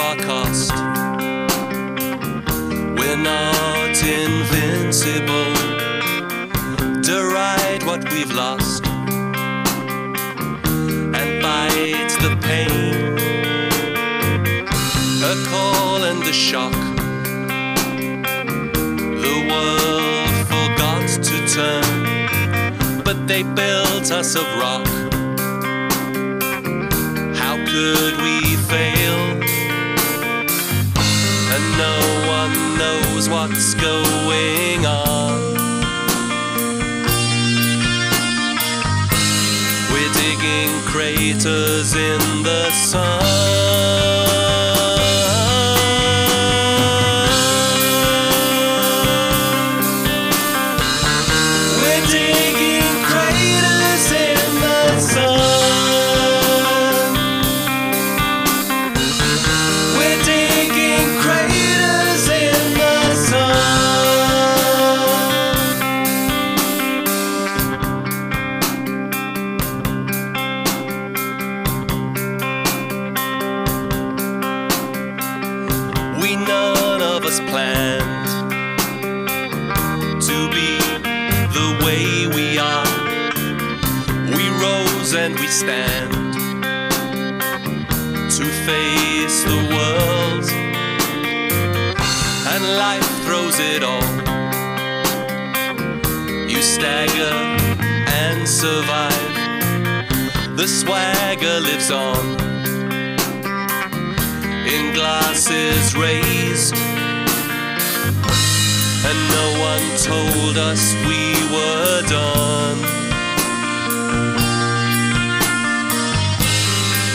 our cost. We're not invincible. Deride what we've lost and bite the pain. A call and a shock. The world forgot to turn, but they built us of rock. How could we fail? And no one knows what's going on. We're digging craters in the sun. Us planned to be the way we are. We rose and we stand to face the world, and life throws it all. You stagger and survive. The swagger lives on in glasses raised. And no one told us we were done.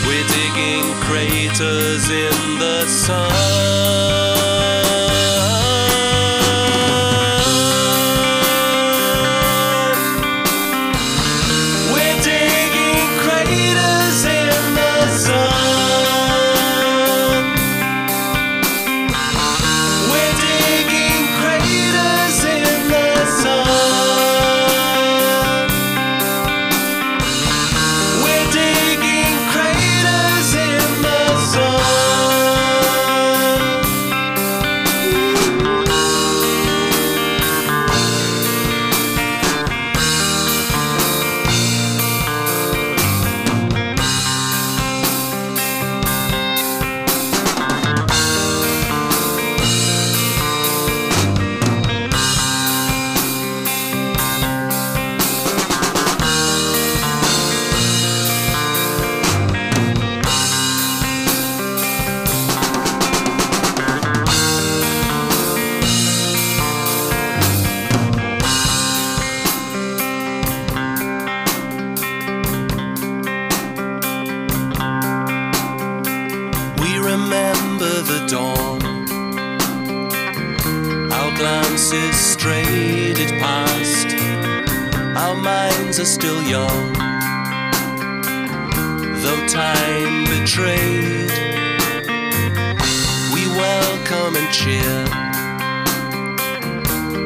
We're digging craters in the sun. Glances strayed it past. Our minds are still young. Though time betrayed, we welcome and cheer.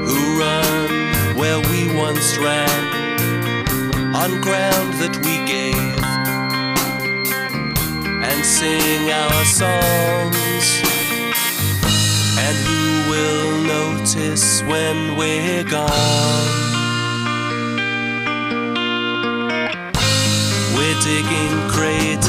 Who run where we once ran on ground that we gave and sing our songs. When we're gone? We're digging craters